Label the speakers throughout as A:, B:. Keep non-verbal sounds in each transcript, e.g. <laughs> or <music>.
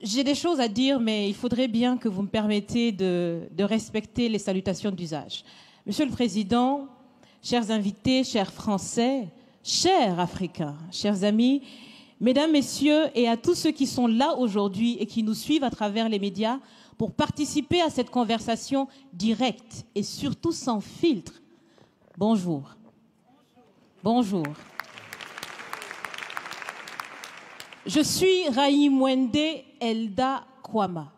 A: J'ai des choses à dire, mais il faudrait bien que vous me permettiez de, de respecter les salutations d'usage. Monsieur le Président, chers invités, chers Français, chers Africains, chers amis, Mesdames, Messieurs, et à tous ceux qui sont là aujourd'hui et qui nous suivent à travers les médias pour participer à cette conversation directe et surtout sans filtre, bonjour. Bonjour. Je suis Raïm Wende Elda Kwama.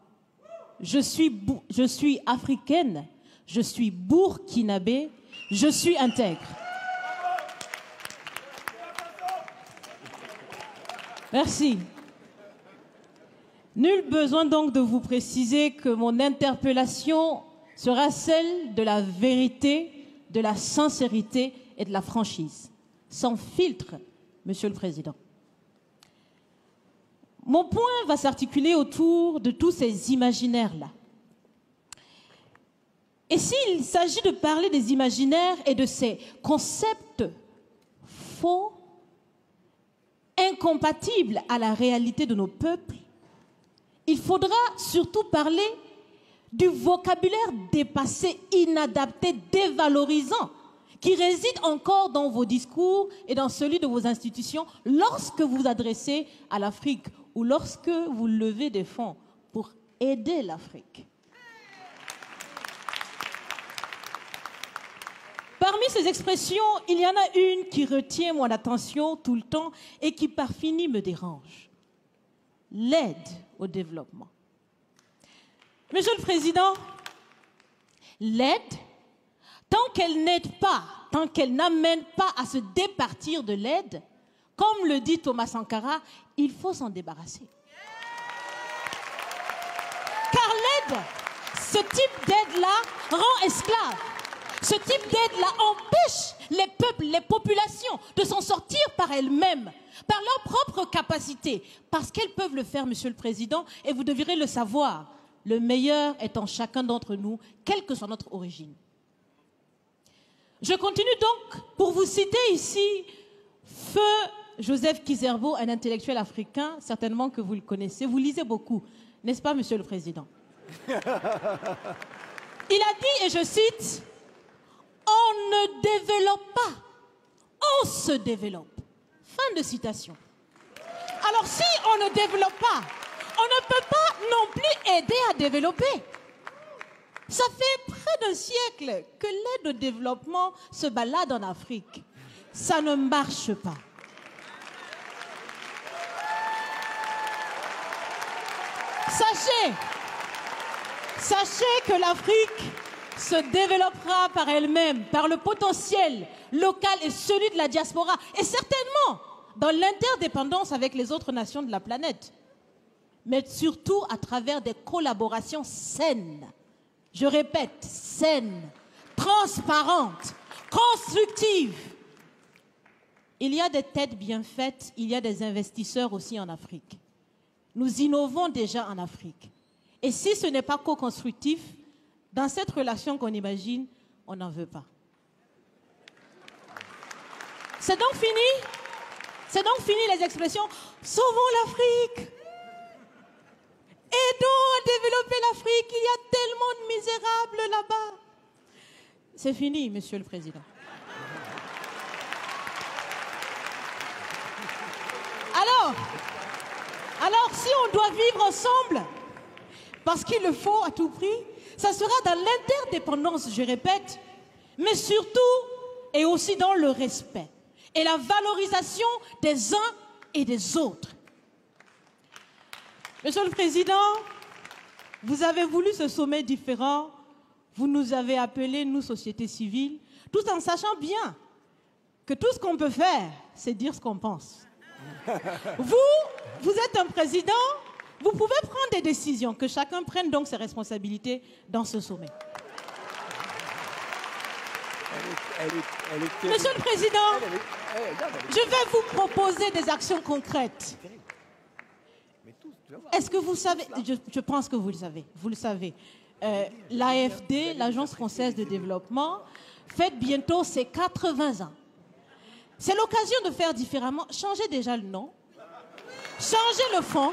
A: Je suis, je suis africaine, je suis burkinabé, je suis intègre. Merci. Nul besoin donc de vous préciser que mon interpellation sera celle de la vérité, de la sincérité et de la franchise, sans filtre, Monsieur le Président. Mon point va s'articuler autour de tous ces imaginaires-là. Et s'il s'agit de parler des imaginaires et de ces concepts faux, incompatibles à la réalité de nos peuples, il faudra surtout parler du vocabulaire dépassé, inadapté, dévalorisant, qui réside encore dans vos discours et dans celui de vos institutions lorsque vous vous adressez à l'Afrique ou lorsque vous levez des fonds pour aider l'Afrique. Parmi ces expressions, il y en a une qui retient mon attention tout le temps et qui par fini me dérange. L'aide au développement. Monsieur le Président, l'aide, tant qu'elle n'aide pas, tant qu'elle n'amène pas à se départir de l'aide, comme le dit Thomas Sankara, il faut s'en débarrasser. Car l'aide, ce type d'aide-là rend esclave. Ce type d'aide-là empêche les peuples, les populations de s'en sortir par elles-mêmes, par leur propre capacité, parce qu'elles peuvent le faire, Monsieur le Président, et vous devrez le savoir. Le meilleur est en chacun d'entre nous, quelle que soit notre origine. Je continue donc pour vous citer ici Feu Joseph Kizerbo, un intellectuel africain, certainement que vous le connaissez. Vous lisez beaucoup, n'est-ce pas, Monsieur le Président? <laughs> Il a dit, et je cite, On ne développe pas, on se développe. Fin de citation. Alors si on ne développe pas, on ne peut pas non plus aider à développer. Ça fait près d'un siècle que l'aide au développement se balade en Afrique. Ça ne marche pas. Sachez, que l'Afrique se développera par elle-même, par le potentiel local et celui de la diaspora, et certainement dans l'interdépendance avec les autres nations de la planète, mais surtout à travers des collaborations saines. Je répète, saines, transparentes, constructives. Il y a des têtes bien faites, il y a des investisseurs aussi en Afrique. Nous innovons déjà en Afrique. Et si ce n'est pas co-constructif, dans cette relation qu'on imagine, on n'en veut pas. C'est donc fini? C'est donc fini les expressions Sauvons l'Afrique Aidons à développer l'Afrique, il y a tellement de misérables là-bas. C'est fini, Monsieur le Président. Alors, alors si on doit vivre ensemble, parce qu'il le faut à tout prix, ça sera dans l'interdépendance, je répète, mais surtout et aussi dans le respect et la valorisation des uns et des autres. Monsieur le Président, vous avez voulu ce sommet différent, vous nous avez appelés, nous, société civile, tout en sachant bien que tout ce qu'on peut faire, c'est dire ce qu'on pense. <laughs> Vous, vous êtes un président, vous pouvez prendre des décisions, que chacun prenne donc ses responsabilités dans ce sommet. Monsieur le Président, je vais vous proposer des actions concrètes. Est-ce que vous savez, je, pense que vous le savez, vous le savez, euh, l'AFD, l'Agence française de développement, fête bientôt ses 80 ans. C'est l'occasion de faire différemment. Changez déjà le nom. Changez le fond.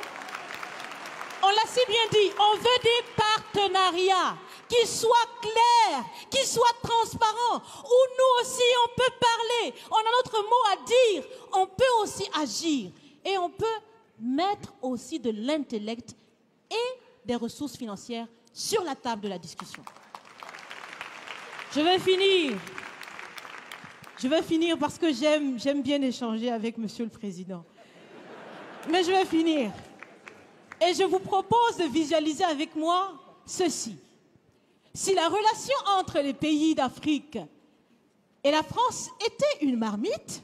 A: aussi bien dit, on veut des partenariats qui soient clairs, qui soient transparents, où nous aussi on peut parler, on a notre mot à dire, on peut aussi agir et on peut mettre aussi de l'intellect et des ressources financières sur la table de la discussion. Je vais finir. Je vais finir parce que j'aime bien échanger avec Monsieur le Président. Mais je vais finir. Et je vous propose de visualiser avec moi ceci. Si la relation entre les pays d'Afrique et la France était une marmite,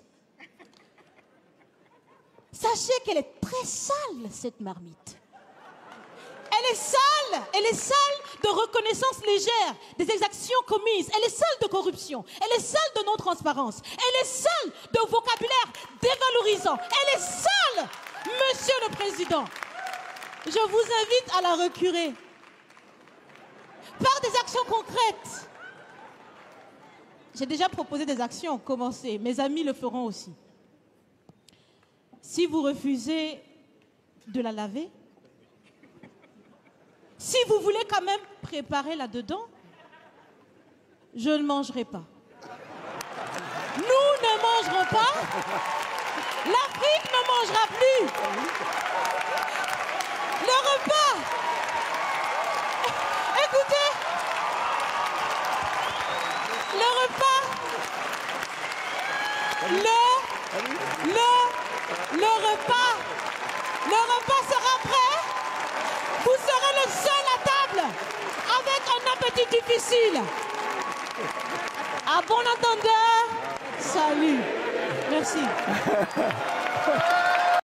A: sachez qu'elle est très sale, cette marmite. Elle est sale, elle est sale de reconnaissance légère des exactions commises. Elle est sale de corruption. Elle est sale de non-transparence. Elle est sale de vocabulaire dévalorisant. Elle est sale, Monsieur le Président. Je vous invite à la recurer par des actions concrètes. J'ai déjà proposé des actions, commencez. Mes amis le feront aussi. Si vous refusez de la laver, si vous voulez quand même préparer là-dedans, je ne mangerai pas. Nous ne mangerons pas. L'Afrique ne mangera plus. Le repas. Écoutez. Le repas. Le, le, le repas. Le repas sera prêt. Vous serez le seul à table avec un appétit difficile. À bon entendeur, salut. Merci. <laughs>